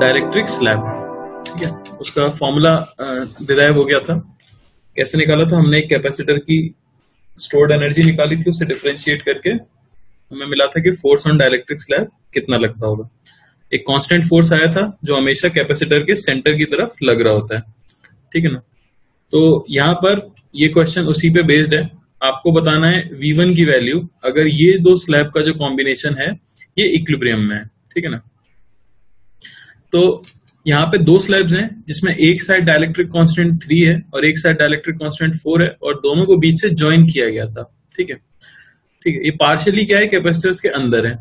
डायरेक्ट्रिक slab उसका formula derive हो गया था। कैसे निकाला था? हमने एक कैपेसिटर की स्टोर्ड एनर्जी निकाली थी, उसे डिफ्रेंशिएट करके हमें मिला था कि फोर्स ऑन डायलेक्ट्रिक स्लैब कितना लगता होगा। एक कांस्टेंट फोर्स आया था, जो हमेशा कैपेसिटर के सेंटर की तरफ़ लग रहा होता है। ठीक है ना? तो यहाँ पर ये क्वेश्चन उसी पे बेस्ड है। आपको बताना है V1 की वैल्यू अगर ये दो स्लैब का जो कॉम्बिनेशन है, ये इक्विलिब्रियम में है। ठीक है ना? तो यहाँ पे दो स्लैब्स हैं, जिसमें एक साइड डायलेक्ट्रिक कांस्टेंट थ्री है और एक साइड डायलेक्ट्रिक कांस्टेंट फोर है और दोनों को बीच से ज्वाइन किया गया था, ठीक है? ठीक है, ये पार्शियली क्या है? कैपेसिटर्स के अंदर है।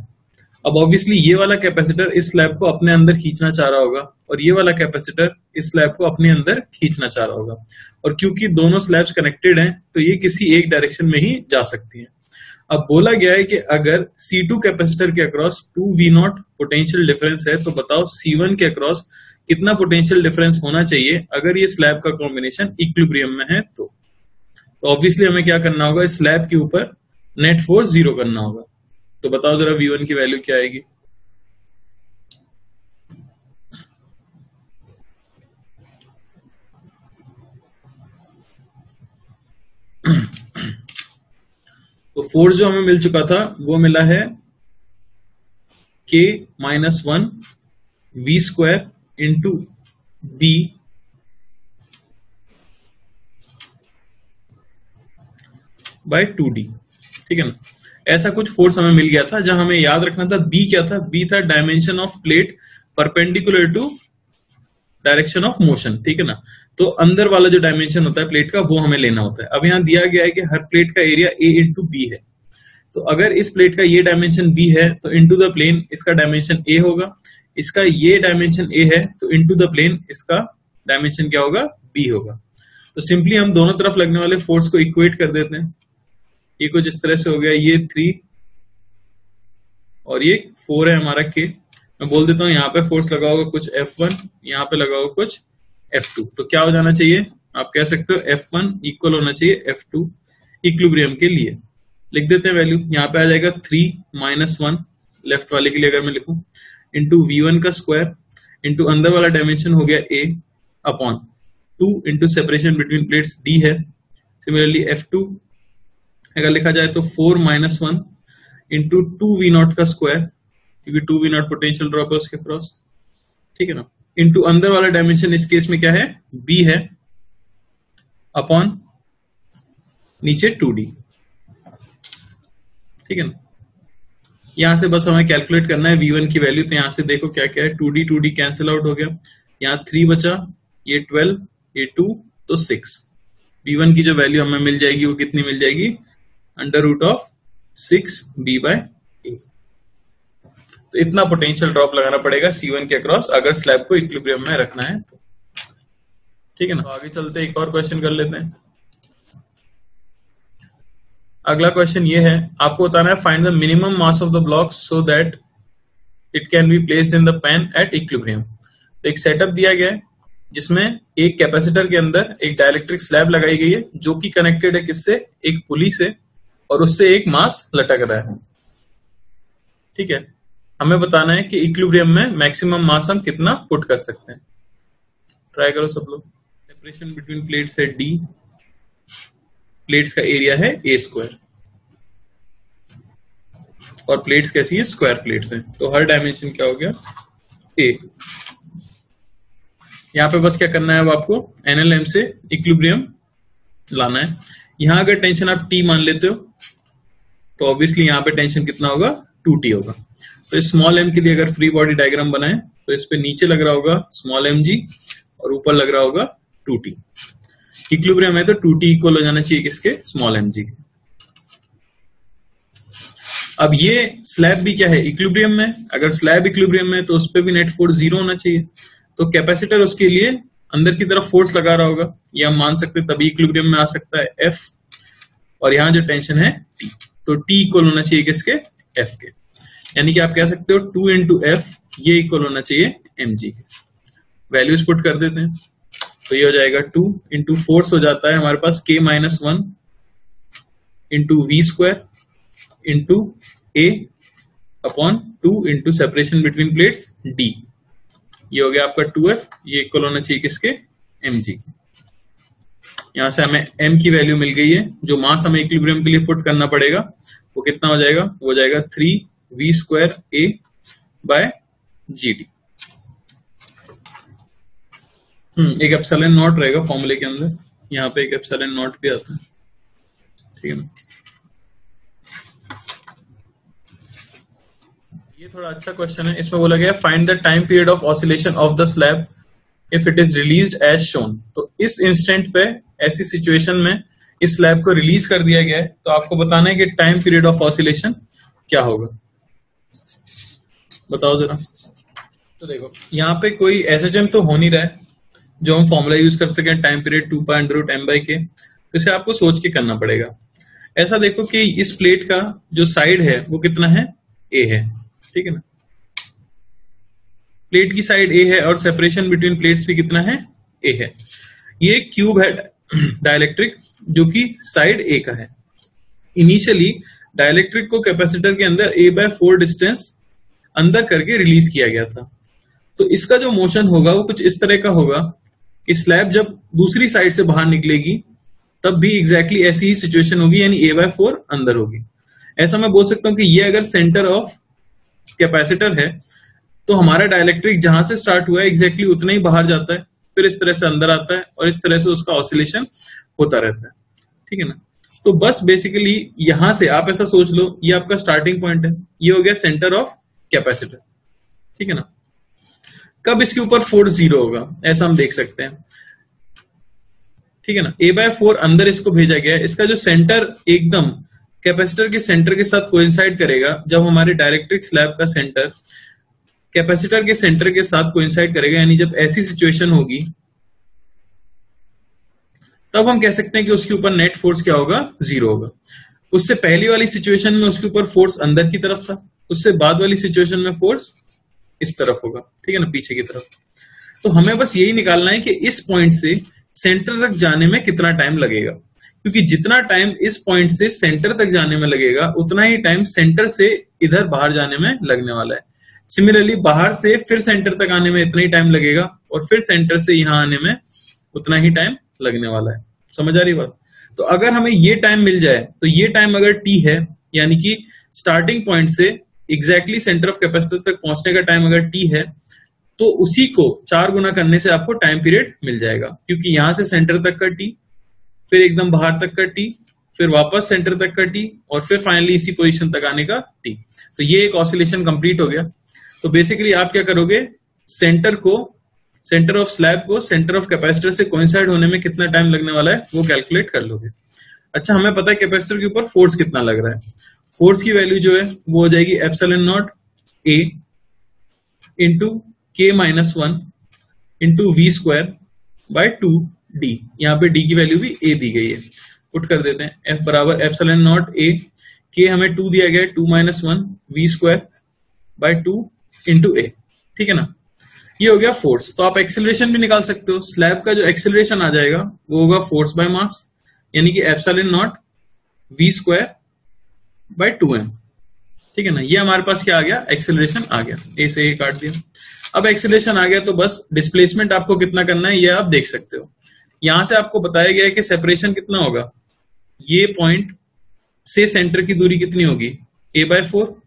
अब ऑब्वियसली ये वाला कैपेसिटर इस स्लैब को अपने अंदर खींचना चाह रहा होगा और ये वाला कैपेसिटर इस स्लैब को अपने अंदर खींचना चाह रहा होगा। और क्योंकि दोनों स्लैब्स कनेक्टेड हैं तो ये किसी एक डायरेक्शन में ही जा सकती है। अब बोला गया है कि अगर C2 कैपेसिटर के across two V naught potential difference है तो बताओ C1 के अक्रॉस कितना पोटेंशियल डिफरेंस होना चाहिए? अगर ये स्लैब का कॉम्बिनेशन इक्विलिब्रियम में है तो। ऑब्वियसली तो हमें क्या करना होगा? स्लैब के ऊपर नेट फोर्स ज़ीरो करना होगा। तो बताओ जरा वी वन की वैल्यू क्या आएगी? तो फोर्स जो हमें मिल चुका था, वो मिला है K minus one V square into B by two D ठीक है ना? ऐसा कुछ फोर्स हमें मिल गया था, जहाँ हमें याद रखना था बी क्या था? बी था dimension of plate perpendicular to direction of motion ठीक है ना? तो अंदर वाला जो डायमेंशन होता है प्लेट का, वो हमें लेना होता है। अब यहाँ दिया गया है कि हर प्लेट का एरिया ए इंटू बी है। तो अगर इस प्लेट का ये डायमेंशन बी है तो इंटू द प्लेन इसका डायमेंशन ए होगा। इसका ये डायमेंशन ए है तो इंटू द प्लेन इसका डायमेंशन क्या होगा? बी होगा। तो सिंपली हम दोनों तरफ़ लगने वाले फोर्स को इक्वेट कर देते हैं। ये कुछ इस तरह से हो गया, ये थ्री और ये फोर है हमारा के मैं बोल देता हूँ, यहाँ पे फोर्स लगा होगा कुछ एफ़ वन यहाँ पे लगा होगा कुछ एफ़ टू तो क्या हो जाना चाहिए? आप कह सकते हो एफ़ वन इक्वल होना चाहिए एफ़ टू इक्विलिब्रियम के लिए। लिख देते हैं वैल्यू यहाँ पे आ जाएगा थ्री माइनस वन लेफ़्ट वाले के लिए अगर मैं लिखूं। इंटू वी वन का स्क्वायर इंटू अंदर वाला डायमेंशन हो गया A upon two into separation between plates D है। सिमिलरली एफ़ टू अगर लिखा जाए तो four minus one into two V naught का स्क्वायर क्योंकि two V naught potential drop है उसके क्रॉस ठीक है ना? इंटू अंदर वाला डायमेंशन इस केस में क्या है? बी है अपॉन नीचे टू डी ठीक है ना? यहाँ से बस हमें कैलकुलेट करना है वी वन की वैल्यू तो यहाँ से देखो क्या क्या है? Two D two D cancel out हो गया। यहाँ थ्री बचा, ये ट्वेल्व ये टू तो सिक्स वी वन की जो वैल्यू हमें मिल जाएगी, वो कितनी मिल जाएगी? Under root of six B by A तो इतना पोटेंशियल ड्रॉप लगाना पड़ेगा सी वन के अक्रॉस अगर स्लैब को इक्विलिब्रियम में रखना है तो। ठीक है ना? तो आगे चलते एक और क्वेश्चन कर लेते हैं। अगला क्वेश्चन ये है आपको बताना है find the minimum mass of the block so that it can be placed in the pen at equilibrium तो एक सेटअप दिया गया है जिसमें एक कैपेसिटर के अंदर एक डायलेक्ट्रिक स्लैब लगाई गई है जो कि कनेक्टेड है किससे? एक पुली से और उससे एक मास लटक रहा है। ठीक है? हमें बताना है कि इक्विलिब्रियम में मैक्सिमम मास हम कितना पुट कर सकते हैं। ट्राई करो सब लोग। सेपरेशन बिटवीन प्लेट्स है डी प्लेट्स का एरिया है ए स्क्वायर और प्लेट्स कैसी है? स्क्वायर प्लेट्स हैं। तो हर डायमेंशन क्या हो गया? ए यहाँ पे बस क्या करना है अब आपको? एनएलएम से इक्विलिब्रियम लाना है। यहाँ अगर टेंशन आप टी मान लेते हो तो ऑब्वियसली यहाँ पे टेंशन कितना होगा? टू टी होगा। तो स्मॉल एम के लिए अगर फ्री बॉडी डायग्राम बनाए तो इस पे नीचे लग रहा होगा स्मॉल एम जी और ऊपर लग रहा होगा टू टी इक्विलिब्रियम है तो टू टी इक्वल हो जाना चाहिए किसके? स्मॉल एम जी अब ये स्लैब भी क्या है? इक्विलिब्रियम में। अगर स्लैब इक्विलिब्रियम में तो उस पर भी नेट फोर्स ज़ीरो होना चाहिए। तो कैपेसिटर उसके लिए अंदर की तरफ़ फोर्स लगा रहा होगा। ये हम मान सकते तभी इक्विलिब्रियम में आ सकता है एफ़ और यहाँ जो टेंशन है टी तो टी इक्वल होना चाहिए किसके? एफ़ के। यानी कि आप कह सकते हो टू इंटू एफ़, ये इक्वल होना चाहिए एम जी वैल्यूज़ पुट कर देते हैं। तो ये हो जाएगा टू इंटू फोर्स हो जाता है हमारे पास K minus one into V square into A upon two into separation between plates D ये हो गया आपका टू एफ़, ये इक्वल होना चाहिए किसके? एम जी यहाँ से हमें एम की वैल्यू मिल गई है, जो मास हमें इक्विलिब्रियम के लिए पुट करना पड़ेगा, वो कितना हो जाएगा? वो हो जाएगा three V A by G D hmm एक एप्सलन नॉट रहेगा फॉर्मूले के अंदर। यहाँ पे एक एप्सलन नॉट भी आता है। ठीक है ना? ये थोड़ा अच्छा क्वेश्चन है। इसमें बोला गया find the time period of oscillation of the slab if it is released as shown तो इस इंस्टेंट पे, ऐसी सिचुएशन में इस स्लैब को रिलीज़ कर दिया गया है। तो आपको बताना है कि टाइम पीरियड ऑफ़ ऑसिलेशन क्या होगा। बताओ जरा। तो देखो, यहाँ पे कोई एस एच एम तो हो नहीं रहा है, जो हम फॉर्मूला यूज़ कर सके time period two pi root M by K तो इसे आपको सोच के करना पड़ेगा। ऐसा देखो कि इस प्लेट का जो साइड है, वो कितना है? ए है, ठीक है ना? प्लेट की साइड ए है और सेपरेशन बिटवीन प्लेट्स भी कितना है? ए है। ये क्यूब है डायलैक्ट्रिक जो कि साइड ए का है। इनिशियली डायलैक्ट्रिक को कैपेसिटर के अंदर ए बाय फोर डिस्टेंस अंदर करके रिलीज़ किया गया था। तो इसका जो मोशन होगा, वो कुछ इस तरह का होगा कि स्लैब जब दूसरी साइड से बाहर निकलेगी, तब भी एग्जैक्टली exactly ऐसी ही सिचुएशन होगी, यानी ए बाय फोर अंदर होगी। ऐसा मैं बोल सकता हूँ कि ये अगर सेंटर ऑफ़ कैपेसिटर है तो हमारा डायलैक्ट्रिक जहाँ से स्टार्ट हुआ है एग्जैक्टली उतना ही बाहर जाता है, फिर इस तरह से अंदर आता है और इस तरह से उसका ऑसिलेशन होता रहता है। ठीक है ना? तो बस बेसिकली यहाँ से आप ऐसा सोच लो, ये आपका स्टार्टिंग पॉइंट है, ये हो गया सेंटर ऑफ़ कैपेसिटर। ठीक है ना? कब इसके ऊपर फोर्स ज़ीरो होगा? ऐसा हम देख सकते हैं। ठीक है ना? ए बाय फोर अंदर इसको भेजा गया है। इसका जो सेंटर एकदम, कैपेसिटर के सेंटर के साथ कोइंसाइड करेगा, जब हमारे डायरेक्ट्रिक स्लैब का सेंटर कैपेसिटर के सेंटर के साथ कोइंसाइड करेगा, यानी जब ऐसी सिचुएशन होगी, तब हम कह सकते हैं कि उसके ऊपर नेट फोर्स क्या होगा? ज़ीरो होगा। उससे पहली वाली सिचुएशन में उसके ऊपर फोर्स अंदर की तरफ़ था। उससे बाद वाली सिचुएशन में फोर्स इस तरफ़ होगा, ठीक है ना, पीछे की तरफ़। तो हमें बस यही निकालना है कि इस पॉइंट से सेंटर तक जाने में कितना टाइम लगेगा। क्योंकि जितना टाइम इस पॉइंट से सेंटर तक जाने में लगेगा, उतना ही टाइम सेंटर से इधर बाहर जाने में लगने वाला है। सिमिलरली बाहर से फिर सेंटर तक आने में इतना ही टाइम लगेगा और फिर सेंटर से यहाँ आने में उतना ही टाइम लगने वाला है। समझ आ रही बात? तो अगर हमें ये टाइम मिल जाए तो ये टाइम अगर टी है, यानी कि स्टार्टिंग पॉइंट से एग्जैक्टली सेंटर ऑफ़ कैपेसिटर तक पहुँचने का टाइम अगर टी है तो उसी को चार गुना करने से आपको टाइम पीरियड मिल जाएगा। क्योंकि यहाँ से सेंटर तक का टी फिर एकदम बाहर तक का टी फिर वापस सेंटर तक का टी और फिर फाइनली इसी पोजीशन तक आने का टी तो ये एक ऑसिलेशन कंप्लीट हो गया। तो बेसिकली आप क्या करोगे? सेंटर को सेंटर ऑफ़ स्लैब को सेंटर ऑफ़ कैपेसिटर से कोइंसाइड होने में कितना टाइम लगने वाला है, वो कैलकुलेट कर लोगे। अच्छा हमें पता है कैपेसिटर के ऊपर फोर्स कितना लग रहा है। फोर्स की वैल्यू जो है, वो हो जाएगी epsilon naught A into K minus one into V square by two D यहाँ पे डी की वैल्यू भी ए दी गई है। पुट कर देते हैं। एफ़ बराबर एप्सलन नॉट ए के हमें टू दिया गया है two minus one V square by two into A ठीक है ना? ये हो गया फोर्स तो आप एक्सेलरेशन भी निकाल सकते हो। स्लैब का जो एक्सेलरेशन आ जाएगा, वो होगा फोर्स बाय मास यानी कि epsilon naught V square by two M ठीक है ना? ये हमारे पास क्या आ गया? एक्सेलरेशन आ गया। ए से ए काट दिया। अब एक्सेलरेशन आ गया तो बस डिस्प्लेसमेंट आपको कितना करना है, ये आप देख सकते हो। यहाँ से आपको बताया गया है कि सेपरेशन कितना होगा। ये पॉइंट से सेंटर की दूरी कितनी होगी? ए बाय फोर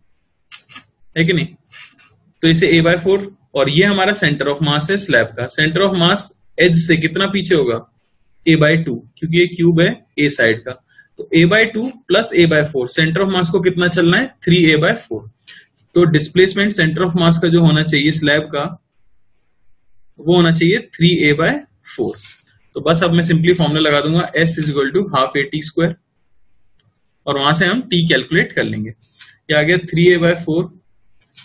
है कि नहीं? तो इसे ए बाय फोर और ये हमारा सेंटर ऑफ़ मास है स्लैब का। सेंटर ऑफ़ मास एज से कितना पीछे होगा? ए बाय टू क्योंकि ये क्यूब है ए साइड का। तो A by two plus A by four centre of mass को कितना चलना है? थ्री ए बाय फोर तो डिस्प्लेसमेंट सेंटर ऑफ़ मास का जो होना चाहिए स्लैब का, वो होना चाहिए थ्री ए बाय फोर तो बस अब मैं सिंपली फॉर्मुला लगा दूँगा S is equal to half A T square और वहाँ से हम टी कैलकुलेट कर लेंगे। ये आ गया थ्री ए बाय फोर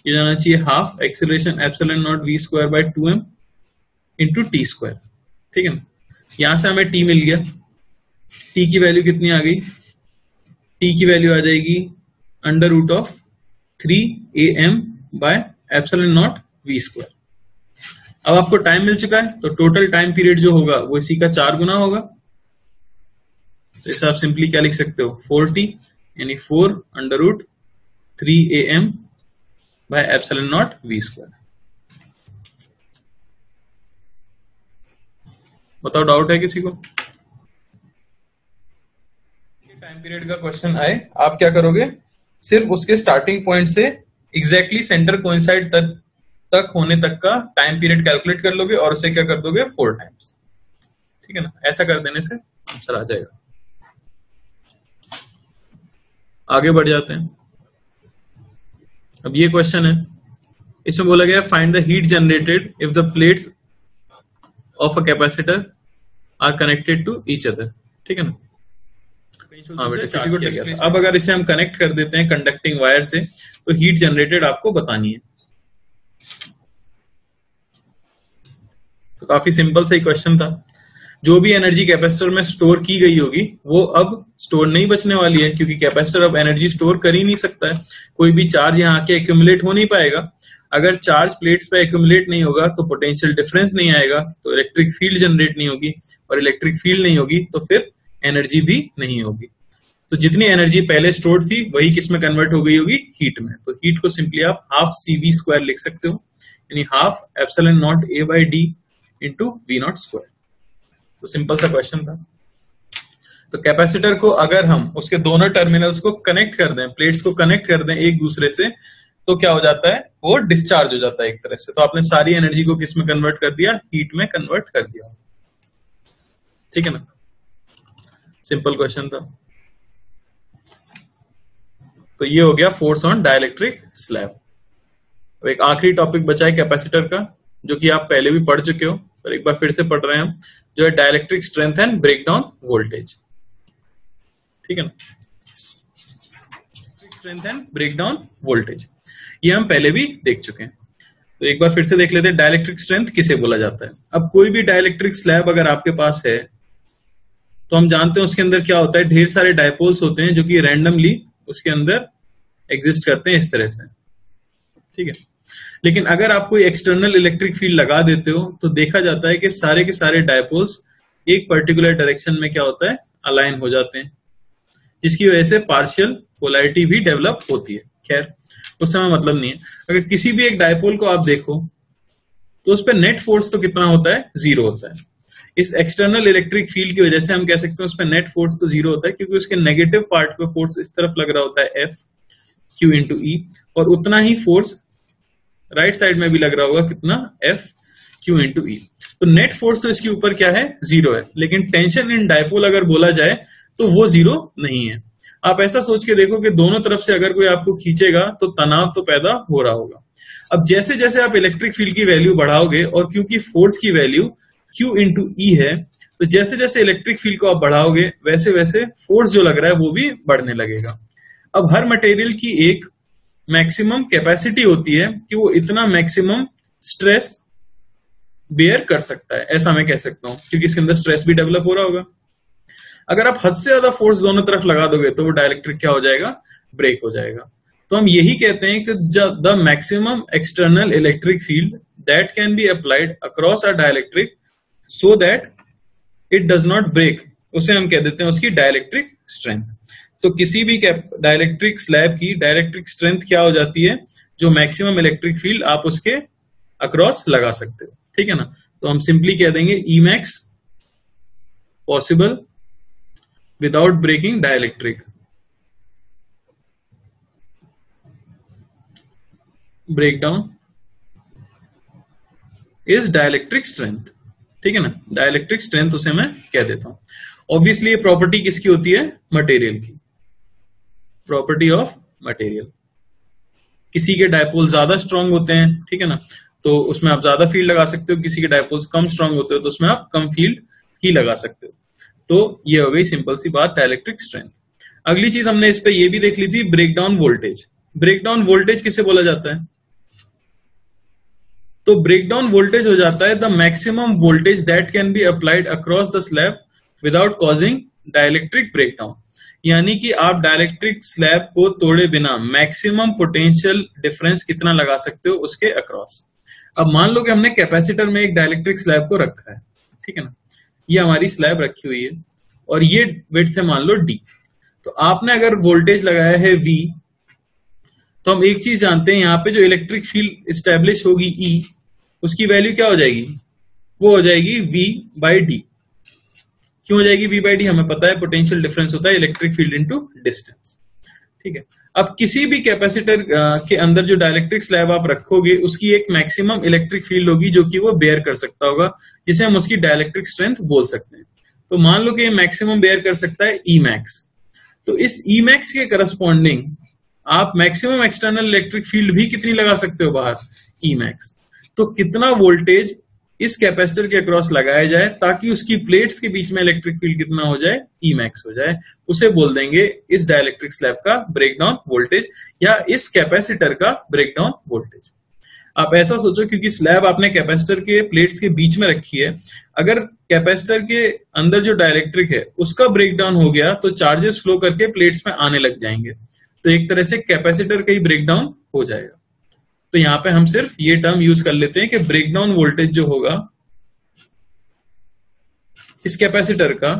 ये जाना चाहिए half acceleration epsilon naught V square by two M into T square ठीक है यहाँ से हमें टी मिल गया। टी की वैल्यू कितनी आ गई? टी की वैल्यू आ जाएगी under root of three A M by epsilon naught V square अब आपको टाइम मिल चुका है तो टोटल टाइम पीरियड जो होगा, वो इसी का चार गुना होगा। तो इसे आप सिंपली क्या लिख सकते हो? फोर टी यानी four under root three A M by epsilon naught V square बताओ डाउट है किसी को टाइम पीरियड का क्वेश्चन आए। आप क्या करोगे? सिर्फ़ उसके स्टार्टिंग पॉइंट से एग्जैक्टली सेंटर कोइंसाइड तक तक होने तक का टाइम पीरियड कैलकुलेट कर लोगे और उसे क्या कर दोगे? फोर टाइम्स ठीक है ना? ऐसा कर देने से आंसर आ जाएगा। आगे बढ़ जाते हैं। अब ये क्वेश्चन है। इसमें बोला गया find the heat generated if the plates of a capacitor are connected to each other ठीक है ना? हाँ बेटा अब अगर इसे हम कनेक्ट कर देते हैं कंडक्टिंग वायर से तो हीट जनरेटेड आपको बतानी है। तो काफ़ी सिंपल सा ही क्वेश्चन था। जो भी एनर्जी कैपेसिटर में स्टोर की गई होगी वो अब स्टोर नहीं बचने वाली है क्योंकि कैपेसिटर अब एनर्जी स्टोर कर ही नहीं सकता है। कोई भी चार्ज यहाँ आके एक्यूमुलेट हो नहीं पाएगा। अगर चार्ज प्लेट्स पे एक्यूमुलेट नहीं होगा तो पोटेंशियल डिफरेंस नहीं आएगा तो इलेक्ट्रिक फ़ील्ड जनरेट नहीं होगी। और इलेक्ट्रिक फ़ील्ड नहीं होगी तो फिर एनर्जी भी नहीं होगी। तो जितनी एनर्जी पहले स्टोर थी, वही किसमें कन्वर्ट हो गई होगी? हीट में। तो हीट को सिंपली आप हाफ़ सी वी स्क्वायर लिख सकते हो। यानी half epsilon naught A by D into V naught square तो सिंपल सा क्वेश्चन था। तो कैपेसिटर को अगर हम उसके दोनों टर्मिनल्स को कनेक्ट कर दें प्लेट्स को कनेक्ट कर दें एक दूसरे से तो क्या हो जाता है? वो डिस्चार्ज हो जाता है एक तरह से। तो आपने सारी एनर्जी को किसमें कन्वर्ट कर दिया? हीट में कन्वर्ट कर दिया। ठीक है ना? सिंपल क्वेश्चन था। तो ये हो गया फोर्स ऑन डायलैक्ट्रिक स्लैब। एक आखिरी टॉपिक बचा है कैपेसिटर का, जो कि आप पहले भी पढ़ चुके हो, पर एक बार फिर से पढ़ रहे हैं जो है dielectric strength and breakdown voltage. ठीक है ना? Strength and breakdown voltage. ये हम पहले भी देख चुके हैं। तो एक बार फिर से देख लेते हैं डायलैक्ट्रिक स्ट्रेंथ किसे बोला जाता है। अब कोई भी डायलैक्ट्रिक स्लैब अगर आपके पास है तो हम जानते हैं उसके अंदर क्या होता है, ढेर सारे डायपोल्स होते हैं जो कि रैंडमली उसके अंदर एग्जिस्ट करते हैं इस तरह से। ठीक है? लेकिन अगर आप कोई एक्सटर्नल इलेक्ट्रिक फ़ील्ड लगा देते हो तो देखा जाता है कि सारे के सारे डायपोल्स एक पर्टिकुलर डायरेक्शन में क्या होता है अलाइन हो जाते हैं। जिसकी वजह से पार्शियल पोलैरिटी भी डेवलप होती है। खैर, उस समय मतलब नहीं है। अगर किसी भी एक डायपोल को आप देखो तो उस पर नेट फोर्स तो कितना होता है? ज़ीरो होता है। इस एक्सटर्नल इलेक्ट्रिक फ़ील्ड की वजह से हम कह सकते हैं उस पर नेट फोर्स तो ज़ीरो होता है, क्योंकि उसके नेगेटिव पार्ट पे फोर्स इस तरफ़ लग रहा होता है एफ़ क्यू इंटू ई और उतना ही फोर्स राइट साइड में भी लग रहा होगा कितना? एफ़ क्यू इंटू ई तो नेट फोर्स तो इसके ऊपर क्या है? ज़ीरो है। लेकिन टेंशन इन डायपोल अगर बोला जाए तो वो ज़ीरो नहीं है। आप ऐसा सोच के देखो कि दोनों तरफ़ से अगर कोई आपको खींचेगा तो तनाव तो पैदा हो रहा होगा। अब जैसे जैसे आप इलेक्ट्रिक फ़ील्ड की वैल्यू बढ़ाओगे, और क्योंकि फोर्स की वैल्यू क्यू इंटू ई है तो जैसे जैसे इलेक्ट्रिक फ़ील्ड को आप बढ़ाओगे, वैसे वैसे फोर्स जो लग रहा है वो भी बढ़ने लगेगा। अब हर मटेरियल की एक मैक्सिमम कैपेसिटी होती है कि वो इतना मैक्सिमम स्ट्रेस बेयर कर सकता है। ऐसा मैं कह सकता हूँ, क्योंकि इसके अंदर स्ट्रेस भी डेवलप हो रहा होगा। अगर आप हद से ज़्यादा फोर्स दोनों तरफ़ लगा दोगे तो वो डायलेक्ट्रिक क्या हो जाएगा? ब्रेक हो जाएगा। तो हम यही कहते हैं कि the maximum external electric field that can be applied across a dielectric so that it does not break उसे हम कह देते हैं उसकी डायलेक्ट्रिक स्ट्रेंथ तो किसी भी डायलेक्ट्रिक स्लैब की डायलेक्ट्रिक स्ट्रेंथ क्या हो जाती है? जो मैक्सिमम इलेक्ट्रिक फ़ील्ड आप उसके अक्रॉस लगा सकते हो। ठीक है ना? तो हम सिंपली कह देंगे E max possible without breaking dielectric breakdown is dielectric strength ठीक है ना? डायलैक्ट्रिक स्ट्रेंथ उसे मैं कह देता हूँ। ऑब्वियसली ये प्रॉपर्टी किसकी होती है? मटेरियल की। प्रॉपर्टी ऑफ़ मटेरियल किसी के डायपोल ज़्यादा स्ट्रांग होते हैं, ठीक है ना? तो उसमें आप ज़्यादा फ़ील्ड लगा सकते हो, किसी के डायपोल्स कम स्ट्रांग होते हो तो उसमें आप कम फ़ील्ड ही लगा सकते हो। तो ये हो गई सिंपल सी बात डायलैक्ट्रिक स्ट्रेंथ अगली चीज़ हमने इस पे ये भी देख ली थी ब्रेकडाउन वोल्टेज ब्रेकडाउन वोल्टेज किसे बोला जाता है? तो ब्रेकडाउन वोल्टेज हो जाता है the maximum voltage that can be applied across the slab without causing dielectric breakdown यानी कि आप डायलैक्ट्रिक स्लैब को तोड़े बिना मैक्सिमम पोटेंशियल डिफरेंस कितना लगा सकते हो उसके अक्रॉस अब मान लो कि हमने कैपेसिटर में एक डायलेक्ट्रिक स्लैब को रखा है, ठीक है ना? ये हमारी स्लैब रखी हुई है और ये विथ है मान लो डी तो आपने अगर वोल्टेज लगाया है वी तो हम एक चीज़ जानते हैं यहाँ पे जो इलेक्ट्रिक फ़ील्ड स्टेब्लिश होगी ई e, उसकी वैल्यू क्या हो जाएगी? वो हो जाएगी वी बाई डी क्यों हो जाएगी वी बाई डी हमें पता है पोटेंशियल डिफरेंस होता है इलेक्ट्रिक फ़ील्ड इनटू डिस्टेंस ठीक है? अब किसी भी कैपेसिटर के अंदर जो डायलेक्ट्रिक स्लैब आप रखोगे उसकी एक मैक्सिमम इलेक्ट्रिक फ़ील्ड होगी जो कि वो बेयर कर सकता होगा जिसे हम उसकी डायलेक्ट्रिक स्ट्रेंथ बोल सकते हैं। तो मान लो कि मैक्सिमम बेयर कर सकता है ई मैक्स तो इस ई मैक्स के करस्पॉन्डिंग आप मैक्सिमम एक्सटर्नल इलेक्ट्रिक फ़ील्ड भी कितनी लगा सकते हो बाहर? ई मैक्स तो कितना वोल्टेज इस कैपेसिटर के अक्रॉस लगाया जाए ताकि उसकी प्लेट्स के बीच में इलेक्ट्रिक फ़ील्ड कितना हो जाए? ई मैक्स हो जाए। उसे बोल देंगे इस डायलेक्ट्रिक स्लैब का ब्रेकडाउन वोल्टेज या इस कैपेसिटर का ब्रेकडाउन वोल्टेज आप ऐसा सोचो क्योंकि स्लैब आपने कैपेसिटर के प्लेट्स के बीच में रखी है। अगर कैपेसिटर के अंदर जो डायलेक्ट्रिक है, उसका ब्रेकडाउन हो गया तो चार्जेस फ्लो करके प्लेट्स में आने लग जाएँगे। तो एक तरह से कैपेसिटर का ही ब्रेकडाउन हो जाएगा। तो यहाँ पे हम सिर्फ़ ये टर्म यूज़ कर लेते हैं कि ब्रेकडाउन वोल्टेज जो होगा, इस कैपेसिटर का,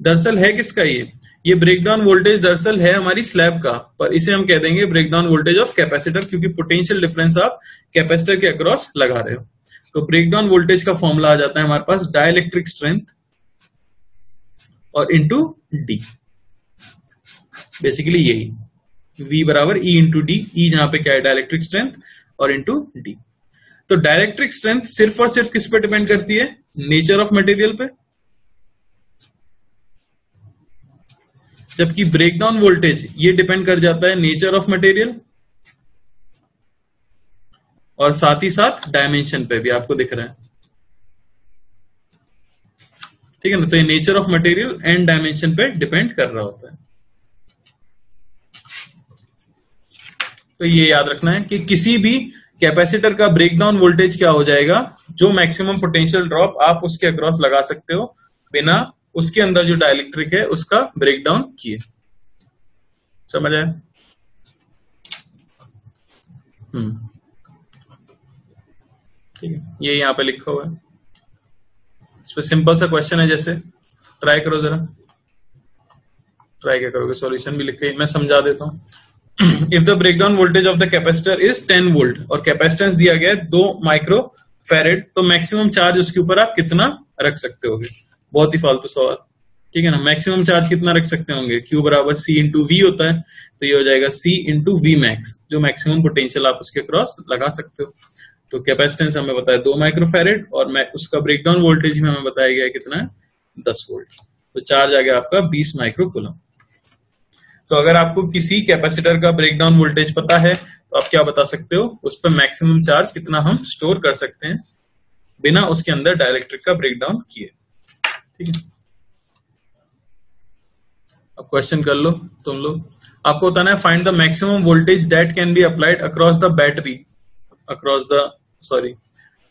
दरअसल है किसका ये? ये ब्रेकडाउन वोल्टेज दरअसल है हमारी स्लैब का, पर इसे हम कह देंगे ब्रेकडाउन वोल्टेज ऑफ़ कैपेसिटर क्योंकि पोटेंशियल डिफरेंस आप कैपेसिटर के अक्रॉस लगा रहे हो। तो ब्रेकडाउन वोल्टेज का फॉर्मूला आ जाता है हमारे पास डायलैक्ट्रिक स्ट्रेंथ और इंटू डी बेसिकली यही। V बराबर E इंटू डी ई जहाँ पे क्या है डायलैक्ट्रिक स्ट्रेंथ और इंटू डी तो डायलैक्ट्रिक स्ट्रेंथ सिर्फ़ और सिर्फ़ किस पे डिपेंड करती है? नेचर ऑफ़ मटेरियल पे। जबकि ब्रेकडाउन वोल्टेज ये डिपेंड कर जाता है नेचर ऑफ़ मटेरियल और साथ ही साथ डायमेंशन पे भी, आपको दिख रहा है। ठीक है ना? तो ये nature of material and dimension पे डिपेंड कर रहा होता है। तो ये याद रखना है कि किसी भी कैपेसिटर का ब्रेकडाउन वोल्टेज क्या हो जाएगा? जो मैक्सिमम पोटेंशियल ड्रॉप आप उसके अक्रॉस लगा सकते हो बिना उसके अंदर जो डायलेक्ट्रिक है, उसका ब्रेकडाउन किए। समझ आए हम्म। ठीक है। ये यहाँ पे लिखा हुआ है। इस पर सिंपल सा क्वेश्चन है जैसे। ट्राई करो जरा। ट्राई क्या करोगे? सॉल्यूशन भी लिख मैं समझा देता हूँ। If the breakdown voltage of the capacitor is 10 volt और कैपेसिटेंस दिया गया है दो माइक्रो फेरेड तो मैक्सिमम चार्ज उसके ऊपर आप कितना रख सकते होगे? बहुत ही फालतू सवाल। ठीक है ना? मैक्सिमम चार्ज कितना रख सकते होंगे? क्यू बराबर सी इंटू वी होता है तो ये हो जाएगा सी इंटू वी मैक्स जो मैक्सिमम पोटेंशियल आप उसके क्रॉस लगा सकते हो। तो कैपेसिटेंस हमें बताया दो माइक्रोफेरेड और मैं उसका ब्रेकडाउन वोल्टेज भी हमें बताया गया कितना है? दस वोल्ट तो चार्ज आ गया आपका बीस माइक्रो कुलम तो अगर आपको किसी कैपेसिटर का ब्रेकडाउन वोल्टेज पता है तो आप क्या बता सकते हो? उस पर मैक्सिमम चार्ज कितना हम स्टोर कर सकते हैं बिना उसके अंदर डायलेक्ट्रिक का ब्रेकडाउन किए। ठीक है? अब क्वेश्चन कर लो तुम लोग। आपको बताना है find the maximum voltage that can be applied across the battery across the sorry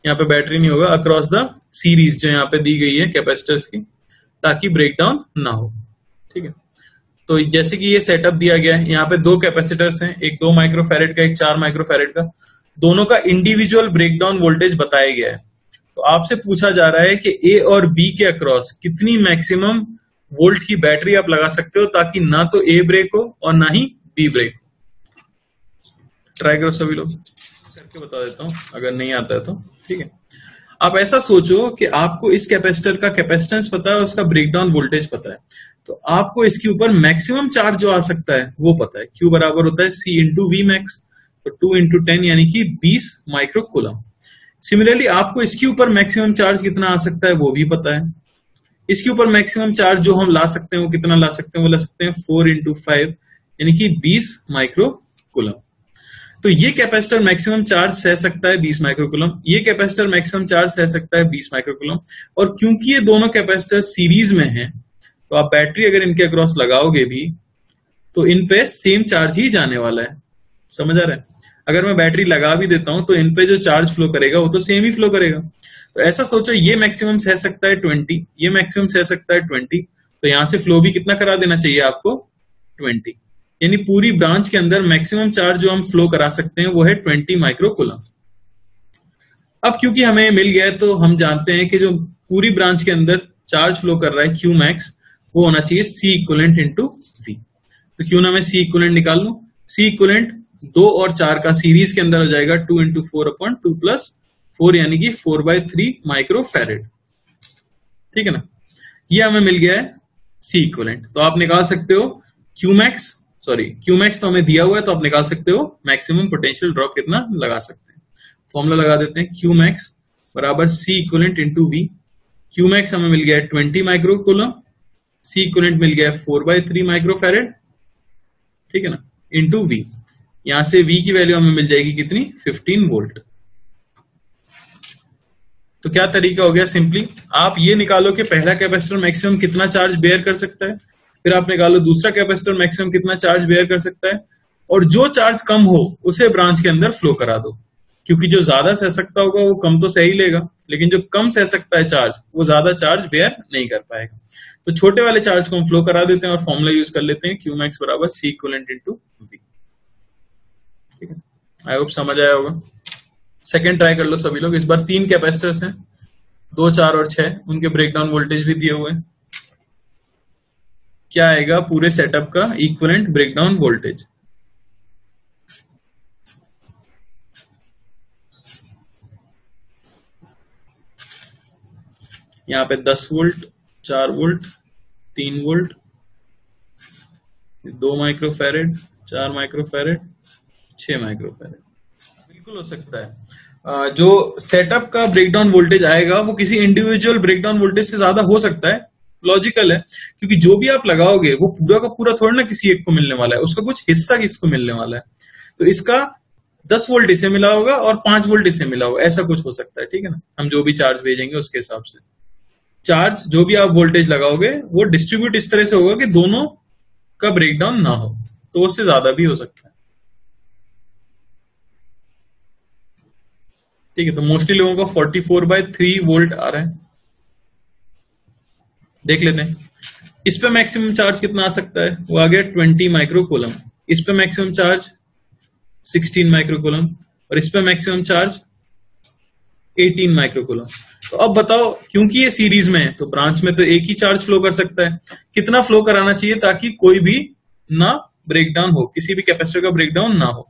यहाँ पे बैटरी नहीं होगा अक्रॉस द सीरीज़ जो यहाँ पे दी गई है कैपेसिटर्स की, ताकि ब्रेकडाउन ना हो। ठीक है? तो जैसे कि ये सेटअप दिया गया है, यहाँ पे दो कैपेसिटर्स हैं, एक दो माइक्रोफेरेट का, एक चार माइक्रोफेरेट का। दोनों का इंडिविजुअल ब्रेकडाउन वोल्टेज बताया गया है। तो आपसे पूछा जा रहा है कि ए और बी के अक्रॉस कितनी मैक्सिमम वोल्ट की बैटरी आप लगा सकते हो ताकि ना तो ए ब्रेक हो और ना ही बी ब्रेक हो। ट्राई करो सभी लोग। करके बता देता हूँ, अगर नहीं आता है तो। ठीक है। आप ऐसा सोचो कि आपको इस कैपेसिटर का कैपेसिटेंस पता है उसका ब्रेकडाउन वोल्टेज पता है। तो आपको इसके ऊपर मैक्सिमम चार्ज जो आ सकता है, वो पता है। क्यू बराबर होता है सी इंटू वी मैक्स तो टू इंटू टेन यानी कि बीस माइक्रो कुलम सिमिलरली आपको इसके ऊपर मैक्सिमम चार्ज कितना आ सकता है, वो भी पता है। इसके ऊपर मैक्सिमम चार्ज जो हम ला सकते हैं, वो कितना ला सकते हैं, वो ला सकते हैं फोर इंटू फाइव यानी कि बीस माइक्रो कुलम तो ये कैपेसिटर मैक्सिमम चार्ज सह सकता है 20 माइक्रोकुलम ये कैपेसिटर मैक्सिमम चार्ज सह सकता है 20 माइक्रोकुलम और क्योंकि ये दोनों कैपेसिटर सीरीज़ में हैं तो आप बैटरी अगर इनके अक्रॉस लगाओगे भी तो इन पे सेम चार्ज ही जाने वाला है। समझ आ रहा है? अगर मैं बैटरी लगा भी देता हूँ तो इन पे जो चार्ज फ्लो करेगा, वो तो सेम ही फ्लो करेगा। तो ऐसा सोचो, ये मैक्सिमम सह सकता है ट्वेंटी ये मैक्सिमम सह सकता है ट्वेंटी तो यहाँ से फ्लो भी कितना करा देना चाहिए आपको? ट्वेंटी यानी पूरी ब्रांच के अंदर मैक्सिमम चार्ज जो हम फ्लो करा सकते हैं, वो है ट्वेंटी माइक्रोकुलम अब क्योंकि हमें मिल गया है तो हम जानते हैं कि जो पूरी ब्रांच के अंदर चार्ज फ्लो कर रहा है क्यू मैक्स वो होना चाहिए सी इक्वलेंट इंटू वी तो क्यों ना मैं सी इक्वलेंट निकाल लू? सी इक्वलेंट दो और चार का सीरीज़ के अंदर हो जाएगा two into four upon two plus four यानी कि four by three microfarad ठीक है ना? ये हमें मिल गया है सी इक्वलेंट तो आप निकाल सकते हो क्यूमैक्स सॉरी क्यूमैक्स तो हमें दिया हुआ है तो आप निकाल सकते हो मैक्सिमम पोटेंशियल ड्रॉप कितना लगा सकते हैं। फॉर्मूला लगा देते हैं क्यूमैक्स बराबर C equivalent into V Q max हमें मिल गया है twenty micro kolam C equivalent मिल गया four by three microfarad ठीक है ना? इंटू वी यहाँ से वी की वैल्यू हमें मिल जाएगी कितनी? फिफ्टीन वोल्ट तो क्या तरीका हो गया सिंपली आप ये निकालो कि पहला कैपेसिटर मैक्सिमम कितना चार्ज बेयर कर सकता है, फिर आप निकालो दूसरा कैपेसिटर मैक्सिमम कितना चार्ज बेयर कर सकता है, और जो चार्ज कम हो, उसे ब्रांच के अंदर फ्लो करा दो। क्योंकि जो ज़्यादा सह सकता होगा, वो कम तो सही लेगा, लेकिन जो कम सह सकता है चार्ज वो ज़्यादा चार्ज बेयर नहीं कर पाएगा। तो छोटे वाले चार्ज को हम फ्लो करा देते हैं और फॉर्मुला यूज़ कर लेते हैं क्यू मैक्स बराबर सी इक्वलेंट इंटू बी ठीक है? आई होप समझ आया होगा। सेकेंड ट्राई कर लो सभी लोग। इस बार तीन कैपेसिटर्स हैं। दो, चार और छह। उनके ब्रेकडाउन वोल्टेज भी दिए हुए क्या आएगा? पूरे सेटअप का इक्वलेंट ब्रेकडाउन वोल्टेज यहाँ पे 10 वोल्ट 4 वोल्ट, तीन वोल्ट, दो माइक्रोफेरेड, चार माइक्रोफेरेड, छह माइक्रोफेरेड। बिल्कुल हो सकता है। जो सेटअप का ब्रेकडाउन वोल्टेज आएगा, वो किसी इंडिविजुअल ब्रेकडाउन वोल्टेज से ज़्यादा हो सकता है। लॉजिकल है, क्योंकि जो भी आप लगाओगे, वो पूरा का पूरा थोड़ा ना किसी एक को मिलने वाला है। उसका कुछ हिस्सा किसको मिलने वाला है। तो इसका दस वोल्ट इसे मिला होगा और पाँच वोल्ट इसे मिला होगा। ऐसा कुछ हो सकता है, ठीक है ना? हम जो भी चार्ज भेजेंगे उसके हिसाब से। चार्ज जो भी आप वोल्टेज लगाओगे, वो डिस्ट्रीब्यूट इस तरह से होगा कि दोनों का ब्रेकडाउन ना हो। तो उससे ज़्यादा भी हो सकता है। ठीक है तो मोस्टली लोगों का 44 फोर बाय थ्री वोल्ट आ रहा है। देख लेते हैं। इस पे मैक्सिमम चार्ज कितना आ सकता है? वो आ गया 20 माइक्रोकोलम इस पे मैक्सिमम चार्ज 16 माइक्रोकोलम और इस पे मैक्सिमम चार्ज 18 माइक्रोकोलम तो अब बताओ, क्योंकि ये सीरीज़ में है तो ब्रांच में तो एक ही चार्ज फ्लो कर सकता है। कितना फ्लो कराना चाहिए ताकि कोई भी ना ब्रेकडाउन हो, किसी भी कैपेसिटर का ब्रेकडाउन ना हो।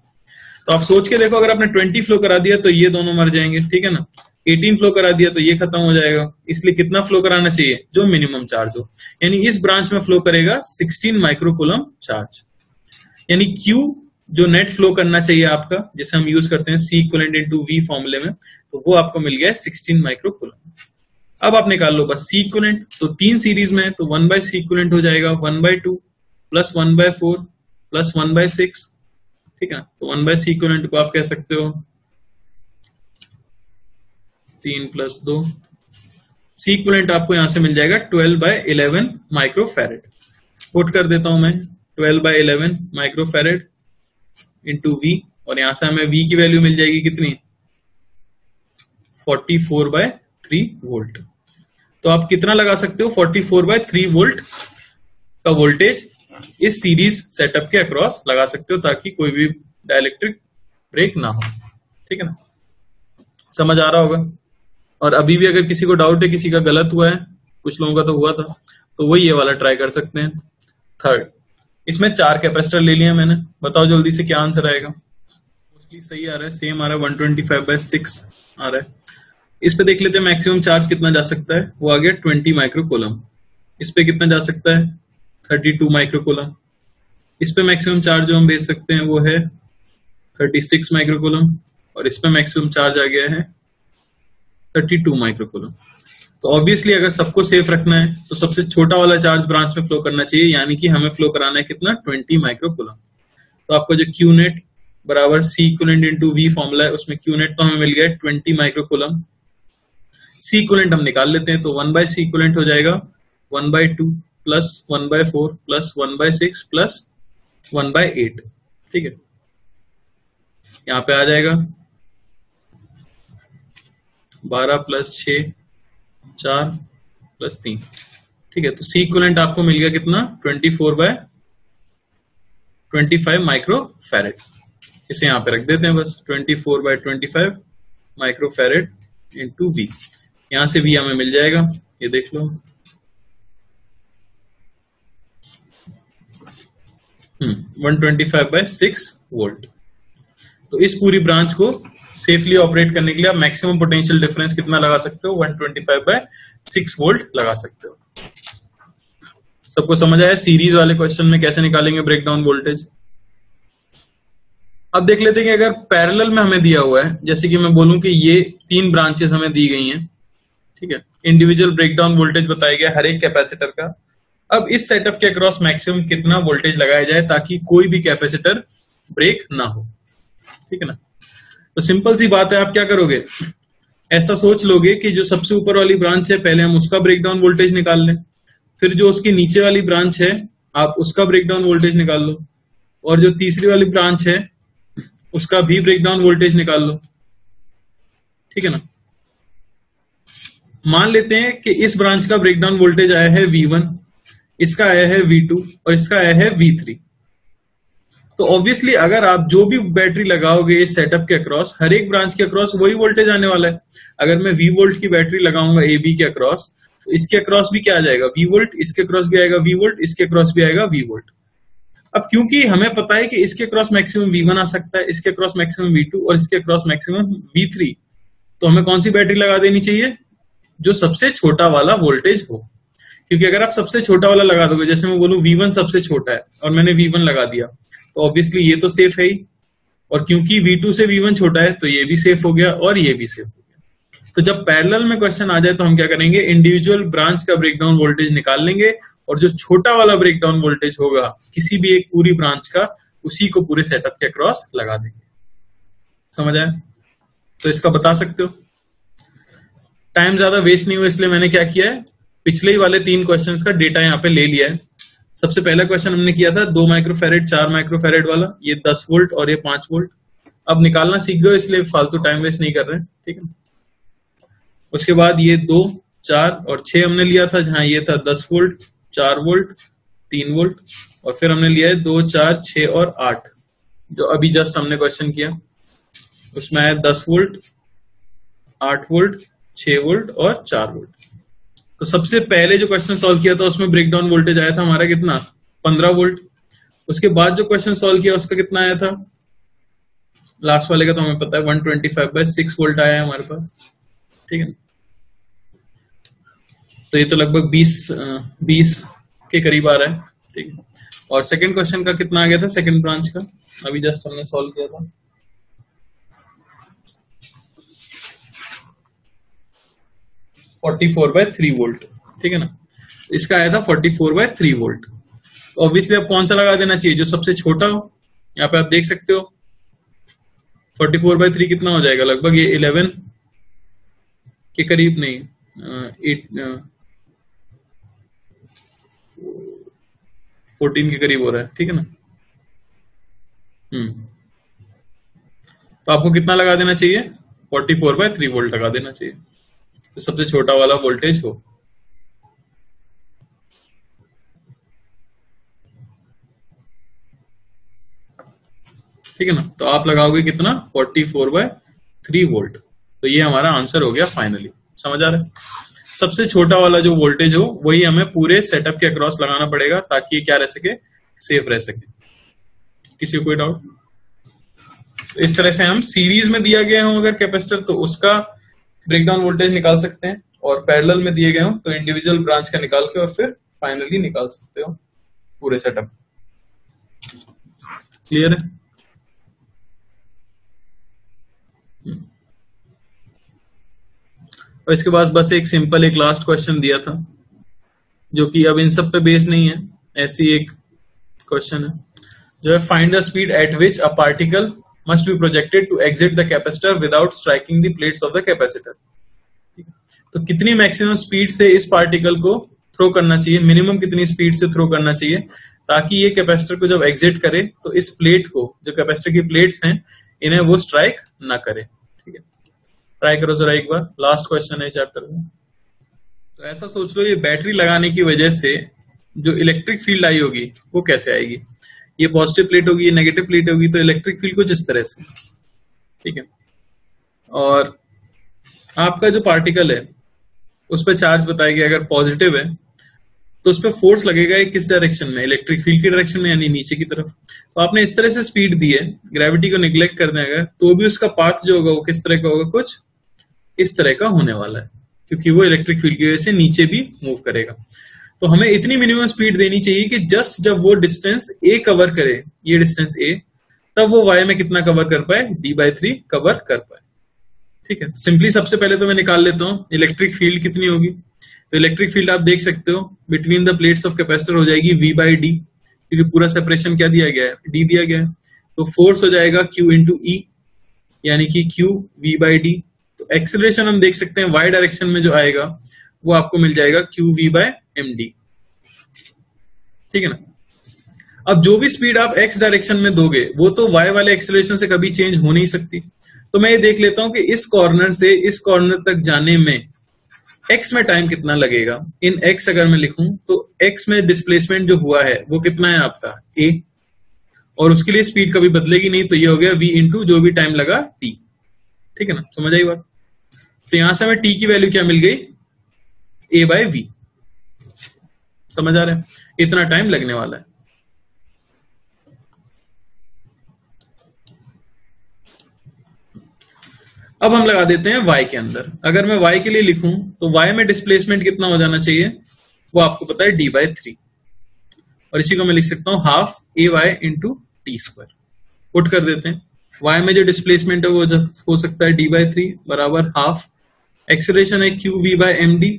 तो आप सोच के देखो, अगर आपने 20 फ्लो करा दिया तो ये दोनों मर जाएँगे, ठीक है ना? 18 फ्लो करा दिया तो ये खत्म हो जाएगा। इसलिए कितना फ्लो कराना चाहिए? जो मिनिमम चार्ज हो। यानी इस ब्रांच में फ्लो करेगा 16 माइक्रोकुलम चार्ज यानी Q जो नेट फ्लो करना चाहिए आपका, जैसे हम यूज़ करते हैं सी इक्वलेंट इंटू वी फॉर्मुले में तो वो आपको मिल गया सिक्सटीन माइक्रोकुलम अब आप निकाल लो बस सी इक्वलेंट तो तीन सीरीज़ में तो वन बाय सी इक्वलेंट हो जाएगा one by two plus one by four plus one by six ठीक है? तो वन बाय सी इक्वलेंट को आप कह सकते हो, तीन प्लस दो सी इक्वलेंट आपको यहाँ से मिल जाएगा twelve by eleven microfarad put कर देता हूँ मैं twelve by eleven microfarad into V और यहाँ से हमें वी की वैल्यू मिल जाएगी कितनी? 44 फोर बाय थ्री वोल्ट तो आप कितना लगा सकते हो? 44 फोर बाय थ्री वोल्ट का वोल्टेज इस सीरीज़ सेटअप के अक्रॉस लगा सकते हो ताकि कोई भी डायलेक्ट्रिक ब्रेक ना हो। ठीक है ना? समझ आ रहा होगा? और अभी भी अगर किसी को डाउट है, किसी का गलत हुआ है, कुछ लोगों का तो हुआ था तो वही ये वाला ट्राई कर सकते हैं। थर्ड इसमें चार कैपेसिटर ले लिया मैंने। बताओ जल्दी से क्या आंसर आएगा। मोस्टली सही आ रहा है सेम आ रहा है one twenty five by six आ रहा है। इस पे देख लेते हैं मैक्सिमम चार्ज कितना जा सकता है। वो आ गया ट्वेंटी माइक्रोकोलम इस पे कितना जा सकता है? थर्टी टू माइक्रोकोलम इस पे मैक्सिमम चार्ज जो हम भेज सकते हैं वो है थर्टी सिक्स माइक्रोकोलम और इस पे मैक्सिमम चार्ज आ गया है थर्टी टू माइक्रोकोलम तो ऑब्वियसली अगर सबको सेफ़ रखना है तो सबसे छोटा वाला चार्ज ब्रांच में फ्लो करना चाहिए, यानी कि हमें फ्लो कराना है कितना? 20 माइक्रोकुलम तो आपका जो क्यू नेट बराबर C equivalent into V formula है, उसमें क्यू नेट तो हमें मिल गया ट्वेंटी माइक्रोकुलम सी इक्वलेंट हम निकाल लेते हैं तो वन बाय सी इक्वलेंट हो जाएगा one by two plus one by four plus one by six plus one by eight ठीक है? यहाँ पे आ जाएगा, बारह प्लस छ चार प्लस तीन। ठीक है तो सी इक्वलेंट आपको मिल गया कितना? Twenty four by twenty five microfarad इसे यहाँ पे रख देते हैं बस twenty four by twenty five microfarad into V यहाँ से वी हमें मिल जाएगा, ये देख लो। हम्म one twenty five by six volt तो इस पूरी ब्रांच को सेफली ऑपरेट करने के लिए आप मैक्सिमम पोटेंशियल डिफरेंस कितना लगा सकते हो? 125 twenty five by six volt लगा सकते हो। सबको समझ आया? सीरीज़ वाले क्वेश्चन में कैसे निकालेंगे ब्रेकडाउन वोल्टेज अब देख लेते हैं कि अगर पैरेलल में हमें दिया हुआ है, जैसे कि मैं बोलूँ कि ये तीन ब्रांचेस हमें दी गई हैं, ठीक है? इंडिविजुअल ब्रेकडाउन वोल्टेज बताया गया हर एक कैपेसिटर का। अब इस सेटअप के अक्रॉस मैक्सिमम कितना वोल्टेज लगाया जाए ताकि कोई भी कैपेसिटर ब्रेक ना हो, ठीक है ना? तो सिंपल सी बात है, आप क्या करोगे? ऐसा सोच लोगे कि जो सबसे ऊपर वाली ब्रांच है, पहले हम उसका ब्रेकडाउन वोल्टेज निकाल लें। फिर जो उसकी नीचे वाली ब्रांच है, आप उसका ब्रेकडाउन वोल्टेज निकाल लो। और जो तीसरी वाली ब्रांच है, उसका भी ब्रेकडाउन वोल्टेज निकाल लो। ठीक है ना? मान लेते हैं कि इस ब्रांच का ब्रेकडाउन वोल्टेज आया है V1 इसका आया है V2 और इसका आया है V3 तो ऑब्वियसली अगर आप जो भी बैटरी लगाओगे इस सेटअप के अक्रॉस हर एक ब्रांच के अक्रॉस वही वोल्टेज आने वाला है। अगर मैं वी वोल्ट की बैटरी लगाऊँगा ए बी के अक्रॉस तो इसके अक्रॉस भी क्या आ जाएगा? वी वोल्ट इसके अक्रॉस भी आएगा वी वोल्ट इसके अक्रॉस भी आएगा वी वोल्ट अब क्योंकि हमें पता है कि इसके क्रॉस मैक्सिमम वी वन आ सकता है, इसके क्रॉस मैक्सिमम वी टू और इसके क्रॉस मैक्सिमम वी थ्री तो हमें कौन सी बैटरी लगा देनी चाहिए? जो सबसे छोटा वाला वोल्टेज हो। क्योंकि अगर आप सबसे छोटा वाला लगा दोगे, जैसे मैं बोलूँ वी सबसे छोटा है और मैंने वी लगा दिया तो ऑब्वियसली ये तो सेफ़ है ही। और क्योंकि वी टू से वी वन छोटा है तो ये भी सेफ़ हो गया और ये भी सेफ़ हो गया। तो जब पैरेलल में क्वेश्चन आ जाए तो हम क्या करेंगे? इंडिविजुअल ब्रांच का ब्रेकडाउन वोल्टेज निकाल लेंगे और जो छोटा वाला ब्रेकडाउन वोल्टेज होगा, किसी भी एक पूरी ब्रांच का, उसी को पूरे सेटअप के अक्रॉस लगा देंगे। समझ आया? तो इसका बता सकते हो? टाइम ज़्यादा वेस्ट नहीं हुआ, इसलिए मैंने क्या किया है? पिछले ही वाले तीन क्वेश्चंस का डेटा यहाँ पे ले लिया है। सबसे पहला क्वेश्चन हमने किया था, दो माइक्रोफेरेड चार माइक्रोफेरेड वाला, ये दस वोल्ट और ये पाँच वोल्ट अब निकालना सीख गए इसलिए फालतू टाइम वेस्ट नहीं कर रहे ठीक है? उसके बाद ये दो, चार और छह हमने लिया था, जहाँ ये था दस वोल्ट चार वोल्ट तीन वोल्ट और फिर हमने लिया है दो, चार छ और आठ, जो अभी जस्ट हमने क्वेश्चन किया। उसमें आया दस वोल्ट आठ वोल्ट छ वोल्ट और चार वोल्ट तो सबसे पहले जो क्वेश्चन सॉल्व किया था, उसमें ब्रेक डाउन वोल्टेज आया था हमारा कितना? पंद्रह वोल्ट उसके बाद जो क्वेश्चन सॉल्व किया, उसका कितना आया था? लास्ट वाले का तो हमें पता है one twenty five by six volt आया है हमारे पास। ठीक है तो ये तो लगभग बीस बीस के करीब आ रहा है। ठीक है। और सेकंड क्वेश्चन का कितना आ गया था? सेकंड ब्रांच का। अभी जस्ट हमने सॉल्व किया था। Forty four by three volt. ठीक है ना? इसका आया था forty four by three volt. Obviously आप कौन सा लगा देना चाहिए? जो सबसे छोटा हो। यहाँ पे आप देख सकते हो। फोर्टी फोर बाय थ्री कितना हो जाएगा? लगभग ये इलेवन के करीब नहीं। एट फोर्टीन के करीब हो रहा है। ठीक है ना? हम्म। तो आपको कितना लगा देना चाहिए? Forty four by three volt लगा देना चाहिए। तो सबसे छोटा वाला वोल्टेज हो। ठीक है ना? तो आप लगाओगे कितना? Forty four by three volt तो ये हमारा आंसर हो गया फाइनली समझ आ रहा है? सबसे छोटा वाला जो वोल्टेज हो, वही हमें पूरे सेटअप के अक्रॉस लगाना पड़ेगा ताकि ये क्या रह सके? सेफ़ रह सके। किसी को कोई डाउट तो इस तरह से हम सीरीज़ में दिया गया हो अगर कैपेसिटर तो उसका ब्रेकडाउन वोल्टेज निकाल सकते हैं और पैरेलल में दिए गए हो तो इंडिविजुअल ब्रांच का निकाल के और फिर फाइनली निकाल सकते हो पूरे सेटअप क्लियर है? और इसके बाद बस एक सिंपल एक लास्ट क्वेश्चन दिया था, जो कि अब इन सब पे बेस नहीं है, ऐसी एक क्वेश्चन है, जो है find the speed at which a particle must be projected to exit the capacitor without striking the plates of the capacitor तो कितनी मैक्सिमम स्पीड से इस पार्टिकल को थ्रो करना चाहिए? मिनिमम कितनी स्पीड से थ्रो करना चाहिए? ताकि ये कैपेसिटर को जब एग्जिट करे तो इस प्लेट को, जो कैपेसिटर की प्लेट्स हैं, इन्हें वो स्ट्राइक ना करे। ठीक है? ट्राई करो जरा एक बार। लास्ट क्वेश्चन है चैप्टर में। तो ऐसा सोच लो, ये बैटरी लगाने की वजह से जो इलेक्ट्रिक फ़ील्ड आई होगी, वो कैसे आएगी? ये पॉजिटिव प्लेट होगी, ये नेगेटिव प्लेट होगी तो इलेक्ट्रिक फ़ील्ड कुछ इस तरह से। ठीक है? और आपका जो पार्टिकल है, उस पर चार्ज बताया गया, अगर पॉजिटिव है तो उस पर फोर्स लगेगा किस डायरेक्शन में? इलेक्ट्रिक फ़ील्ड की डायरेक्शन में, यानी नीचे की तरफ़? तो आपने इस तरह से स्पीड दी है ग्रेविटी को निग्लेक्ट कर देगा तो भी उसका पाथ जो होगा, वो किस तरह का होगा? कुछ इस तरह का होने वाला है, क्योंकि वो इलेक्ट्रिक फ़ील्ड की वजह से नीचे भी मूव करेगा। तो हमें इतनी मिनिमम स्पीड देनी चाहिए कि जस्ट जब वो डिस्टेंस ए कवर करे, ये डिस्टेंस ए तब वो वाई में कितना कवर कर पाए? डी बाई थ्री कवर कर पाए। ठीक है? सिंपली सबसे पहले तो मैं निकाल लेता हूँ इलेक्ट्रिक फ़ील्ड कितनी होगी? तो इलेक्ट्रिक फ़ील्ड आप देख सकते हो between the plates of capacitor हो जाएगी वी बाई डी क्योंकि पूरा सेपरेशन क्या दिया गया है? डी दिया गया है। तो फोर्स हो जाएगा क्यू इंटू ई यानी कि क्यू वी बाई डी तो एक्सेलरेशन हम देख सकते हैं वाई डायरेक्शन में जो आएगा, वो आपको मिल जाएगा Q V by M D ठीक है ना? अब जो भी स्पीड आप एक्स डायरेक्शन में दोगे, वो तो वाई वाले एक्सेलरेशन से कभी चेंज हो नहीं सकती। तो मैं ये देख लेता हूँ कि इस कॉर्नर से, इस कॉर्नर तक जाने में एक्स में टाइम कितना लगेगा? इन एक्स अगर मैं लिखूं तो एक्स में डिस्प्लेसमेंट जो हुआ है, वो कितना है आपका? ए और उसके लिए स्पीड कभी बदलेगी नहीं तो ये हो गया वी इंटू जो भी टाइम लगा टी ठीक है ना? समझ आई बात? तो यहाँ से हमें टी की वैल्यू क्या मिल गई? ए बाय वी समझ आ रहा है? इतना टाइम लगने वाला है। अब हम लगा देते हैं y के अंदर। अगर मैं y के लिए लिखूं तो y में डिस्प्लेसमेंट कितना हो जाना चाहिए? वो आपको पता है डी बाय थ्री और इसी को मैं लिख सकता हूँ half A Y into T square put कर देते हैं। Y में जो डिस्प्लेसमेंट है, वो हो सकता है डी बाय थ्री बराबर हाफ़ एक्सलेशन है Q V by M D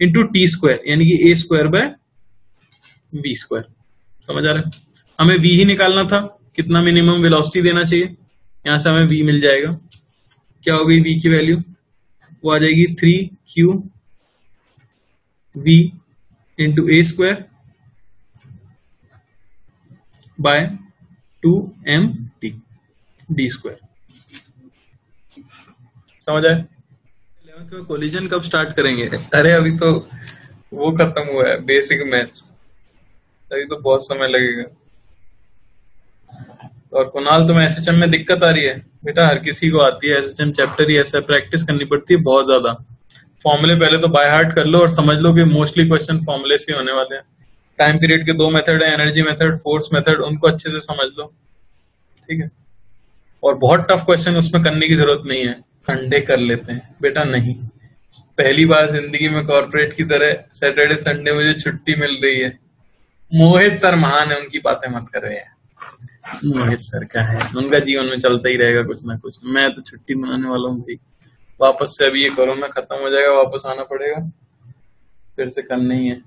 into T square यानी कि A square by V square समझ आ रहा है? हमें वी ही निकालना था। कितना मिनिमम वेलोसिटी देना चाहिए? यहाँ से हमें वी मिल जाएगा। क्या हो गई वी की वैल्यू वो आ जाएगी three Q V into A square by two M T D square समझ आए में कोलिजन कब स्टार्ट करेंगे? अरे, अभी तो वो खत्म हुआ है बेसिक मैथ्स अभी तो बहुत समय लगेगा। और कुणाल, तुम्हें एस एच एम में दिक्कत आ रही है? बेटा, हर किसी को आती है एस एच एम चैप्टर ही ऐसा प्रैक्टिस करनी पड़ती है बहुत ज़्यादा। फॉर्मूले पहले तो बाय हार्ट कर लो और समझ लो कि मोस्टली क्वेश्चन फॉर्मूले से होने वाले हैं। टाइम पीरियड के दो मेथड है एनर्जी मेथड फोर्स मेथड उनको अच्छे से समझ लो। ठीक है? और बहुत टफ क्वेश्चन उसमें करने की ज़रूरत नहीं है। संडे कर लेते हैं। बेटा नहीं। पहली बार ज़िंदगी में कॉर्पोरेट की तरह सैटरडे संडे मुझे छुट्टी मिल रही है। मोहित सर महान है, उनकी बातें मत कर रहे हैं। मोहित सर का है। उनका जीवन में चलता ही रहेगा कुछ ना कुछ। मैं तो छुट्टी मनाने वाला हूँ भाई। वापस से अभी ये कोरोना खत्म हो जाएगा, वापस आना पड़ेगा। फिर से करना ही है।